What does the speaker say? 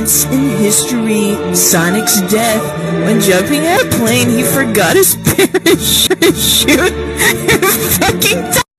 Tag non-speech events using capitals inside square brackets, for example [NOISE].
events in history. Sonic's death. When jumping out a plane, he forgot his [LAUGHS] parachute. [LAUGHS] fucking